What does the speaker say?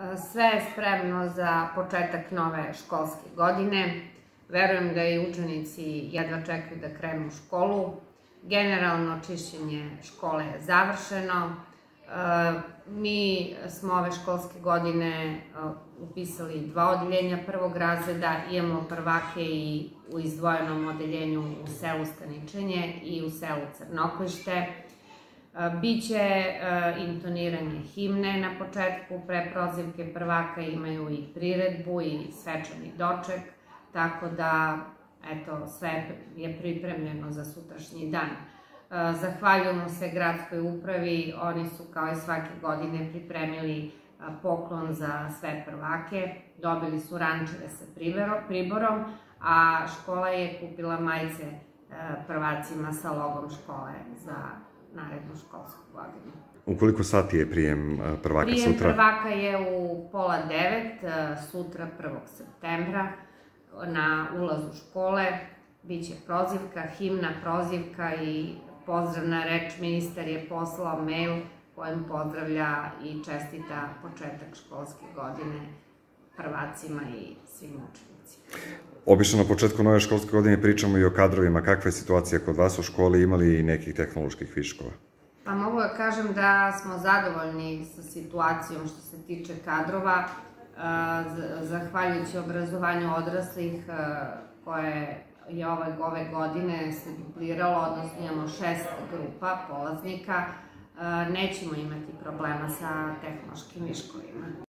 Sve je spremno za početak nove školske godine. Verujem da i učenici jedva čekaju da krenu u školu. Generalno čišćenje škole je završeno. Mi smo ove školske godine upisali dva odeljenja prvog razreda, imamo prvake i u izdvojenom odeljenju u selu Staničenje i u selu Crnoklište. Biće intoniranje himne na početku, pre prozivke prvaka imaju i priredbu i svečani doček, tako da eto, sve je pripremljeno za sutrašnji dan. Zahvaljujemo se gradskoj upravi, oni su kao i svake godine pripremili poklon za sve prvake, dobili su rančeve sa priborom, a škola je kupila majice prvacima sa logom škole za narednu školsku godinu. U koliko sati je prijem prvaka prijem sutra? Prijem prvaka je u pola devet, sutra 1. septembra, na ulazu škole. Biće prozivka, himna prozivka i pozdravna reč. Ministar je poslao mail kojem pozdravlja i čestita početak školske godine prvacima i svim učenicima. Obično na početku nove školske godine pričamo i o kadrovima. Kakva je situacija kod vas u školi? Imali i nekih tehnoloških viškova? Pa mogu da kažem da smo zadovoljni sa situacijom što se tiče kadrova, zahvaljujući obrazovanju odraslih koje je ove, ove godine se dupliralo, odnosno imamo šest grupa polaznika, nećemo imati problema sa tehnološkim viškovima.